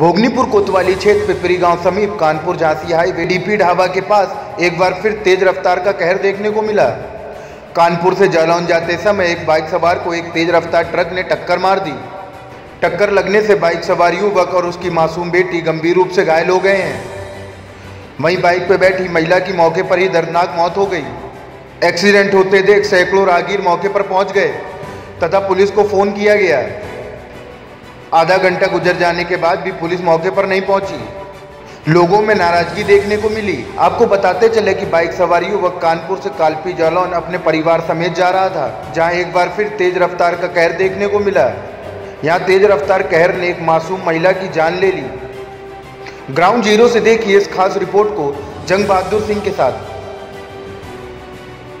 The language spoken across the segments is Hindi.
भोगनीपुर कोतवाली क्षेत्र पिपरी गाँव समीप कानपुर झांसी हाईवे डीपी ढाबा के पास एक बार फिर तेज रफ्तार का कहर देखने को मिला। कानपुर से जालौन जाते समय एक बाइक सवार को एक तेज रफ्तार ट्रक ने टक्कर मार दी। टक्कर लगने से बाइक सवार युवक और उसकी मासूम बेटी गंभीर रूप से घायल हो गए हैं। वहीं बाइक पर बैठी महिला की मौके पर ही दर्दनाक मौत हो गई। एक्सीडेंट होते देख सैकड़ों राहगीर मौके पर पहुँच गए, तथा पुलिस को फ़ोन किया गया। आधा घंटा गुजर जाने के बाद भी पुलिस मौके पर नहीं पहुँची। लोगों में नाराज़गी देखने को मिली। आपको बताते चले कि बाइक सवार युवक कानपुर से कालपी जालौन अपने परिवार समेत जा रहा था, जहाँ एक बार फिर तेज रफ्तार का कहर देखने को मिला। यहाँ तेज रफ्तार कहर ने एक मासूम महिला की जान ले ली। ग्राउंड ज़ीरो से देखिए इस खास रिपोर्ट को जंग बहादुर सिंह के साथ।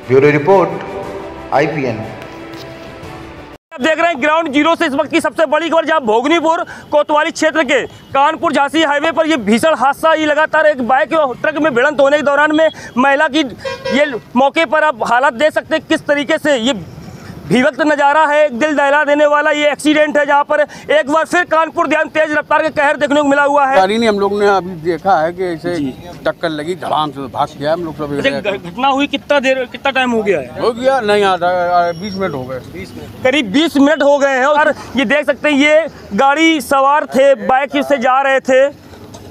Bureau report, IPN. देख रहे हैं ग्राउंड ज़ीरो से इस वक्त की सबसे बड़ी खबर, जहाँ भोगनीपुर, कोतवाली क्षेत्र के कानपुर झांसी हाईवे पर ये भीषण हादसा, ये लगातार एक बाइक और ट्रक में भिड़ंत होने के दौरान में महिला की ये मौके पर आप हालात देख सकते हैं, किस तरीके से ये भीवक्त नज़ारा है एक दिल दहला देने वाला ये एक्सीडेंट है जहाँ पर एक बार फिर कानपुर ध्यान तेज रफ्तार के कहर देखने को मिला हुआ है। गाड़ी नहीं हम लोग ने अभी देखा है कि ऐसे टक्कर लगी धड़ाम से भाग गया हम लोग सब अच्छा, घटना हुई कितना देर कितना टाइम हो गया है? हो गया नहीं आधा बीस मिनट हो गए। करीब 20 मिनट हो गए हैं और ये देख सकते हैं ये गाड़ी सवार थे बाइक से जा रहे थे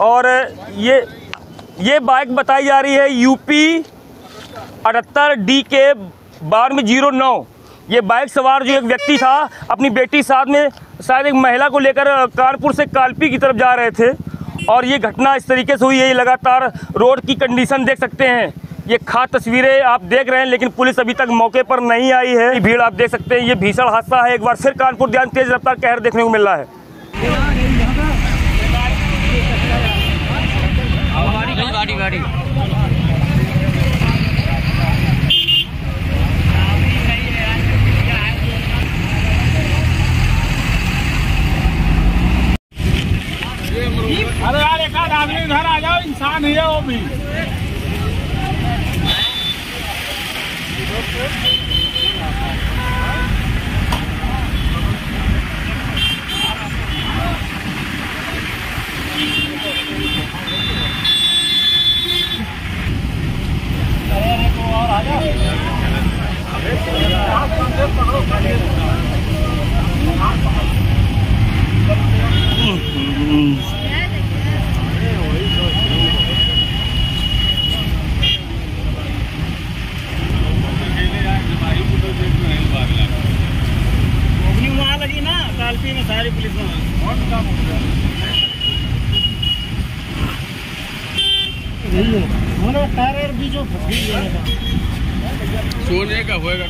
और ये ये बाइक बताई जा रही है यूपी अठहत्तर डी के बारह ज़ीरो नौ। ये बाइक सवार जो एक व्यक्ति था, अपनी बेटी साथ में, शायद एक महिला को लेकर कानपुर से कालपी की तरफ़ जा रहे थे। और ये घटना इस तरीके से हुई है ये लगातार रोड की कंडीशन देख सकते हैं। ये खास तस्वीरें आप देख रहे हैं, लेकिन पुलिस अभी तक मौके पर नहीं आई है। भीड़ आप देख सकते हैं, ये भीषण हादसा है। एक बार फिर कानपुर ध्यान तेज रफ्तार कहर देखने को मिल रहा है गाड़ी गाड़ी अरे यार एक आध आदमी इधर आ जाओ इंसान ही है वो भी। जो सोने का होएगा